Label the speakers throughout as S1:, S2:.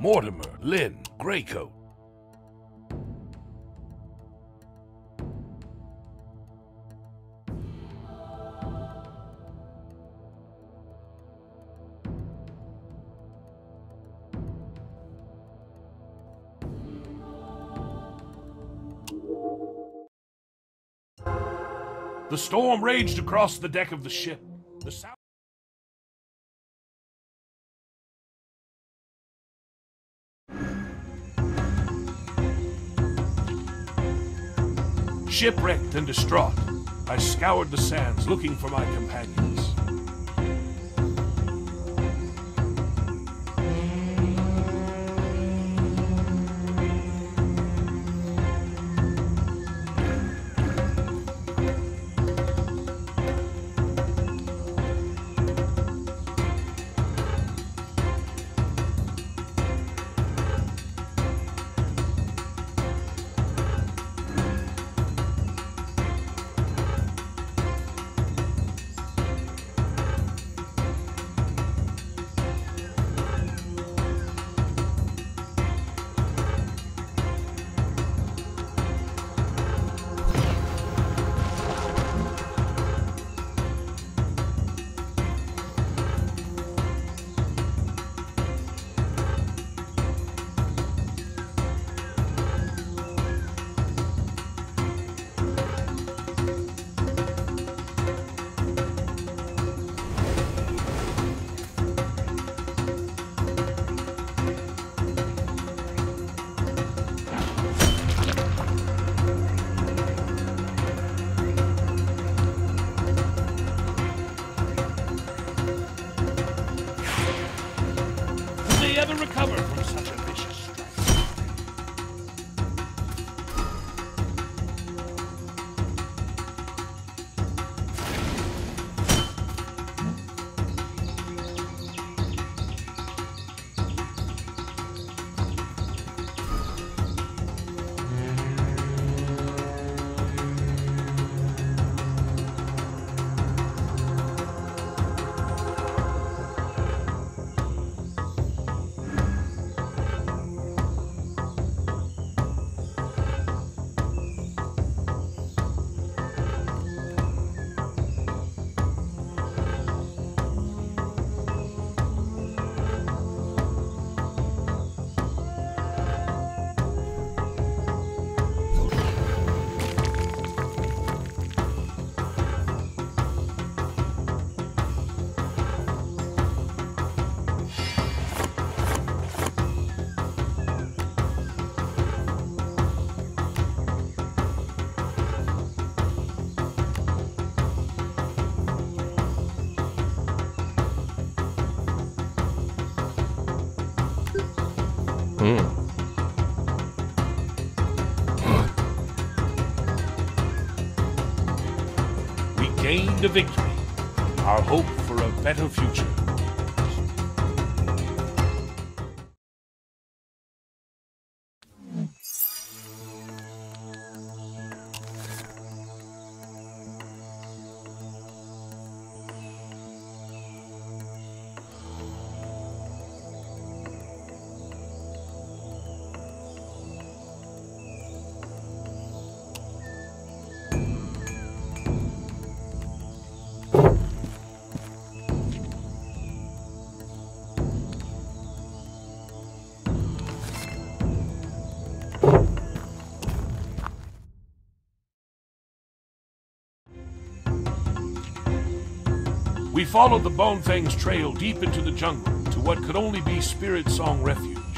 S1: Mortimer, Lynn, Greycoat. The storm raged across the deck of the ship. The sound Shipwrecked and distraught, I scoured the sands looking for my companions. Gained a victory, our hope for a better future. We followed the Bonefang's trail deep into the jungle to what could only be Spirit Song Refuge.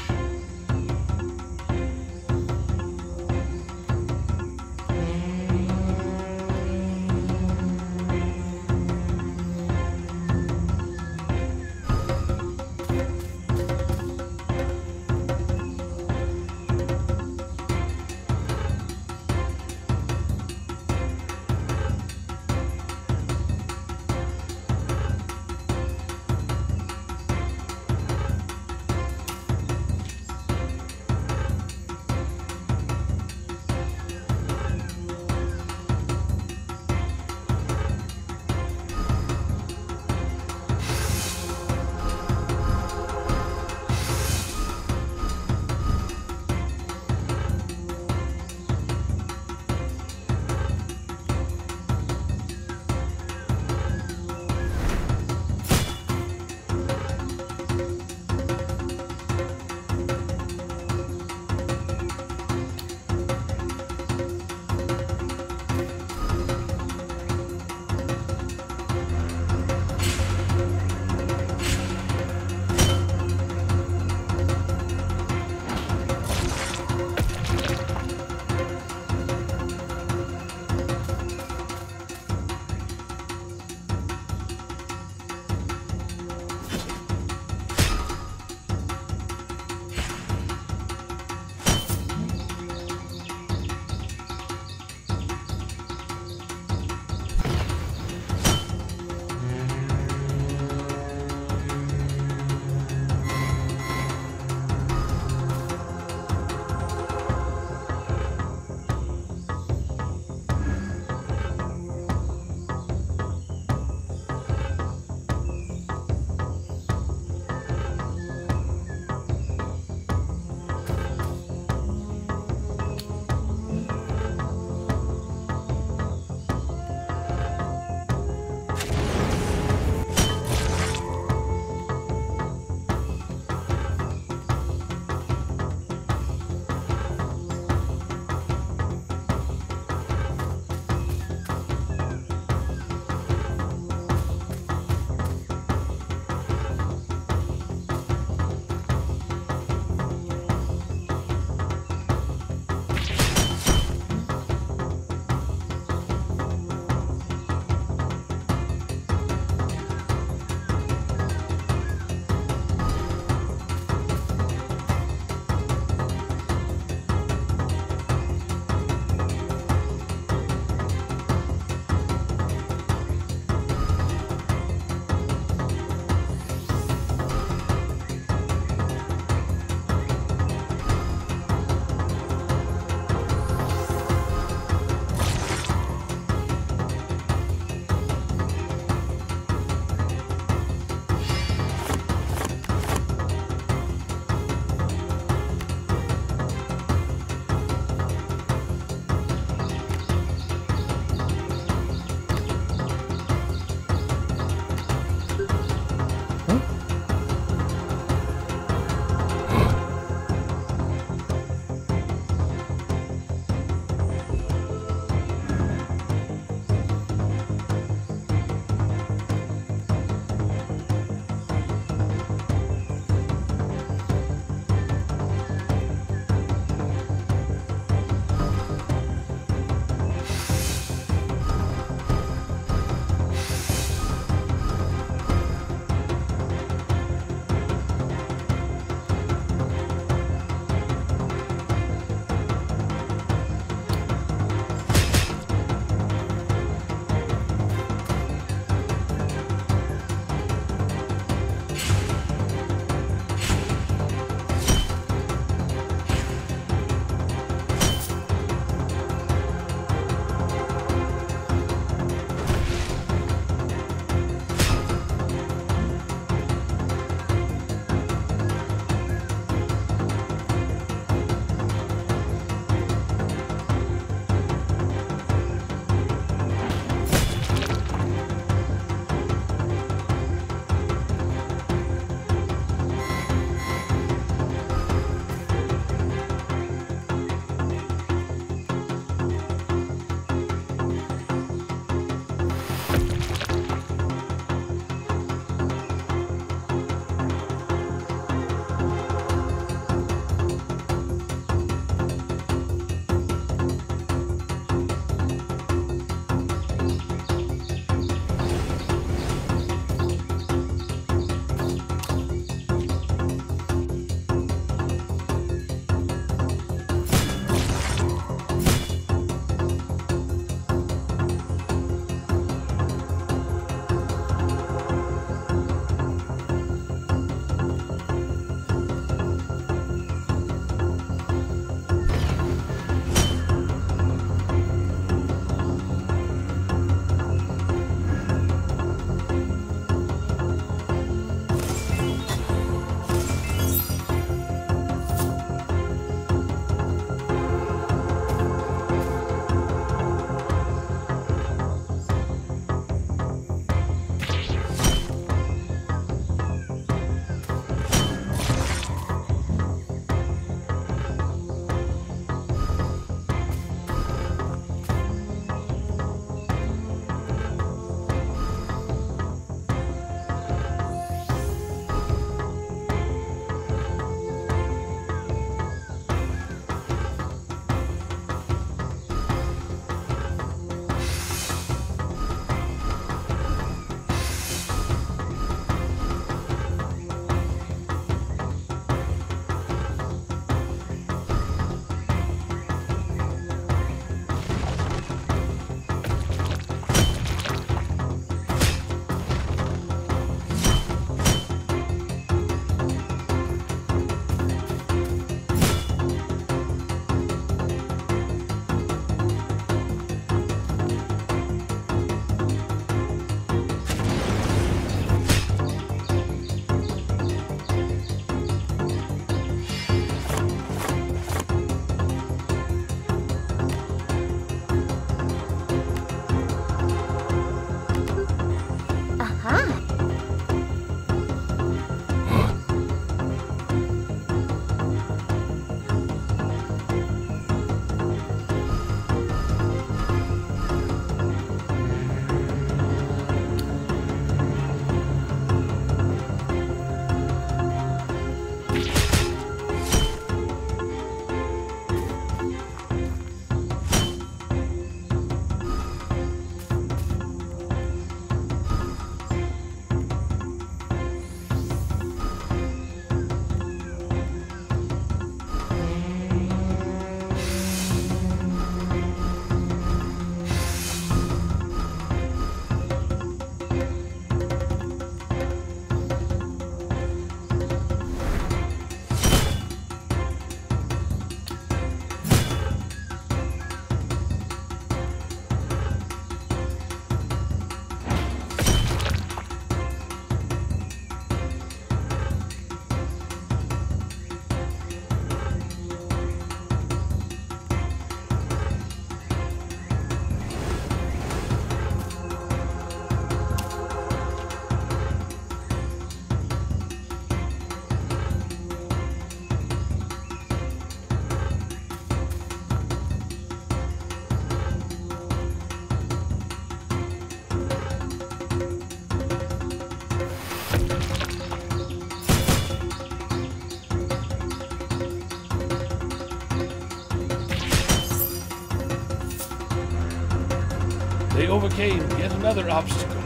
S1: They overcame yet another obstacle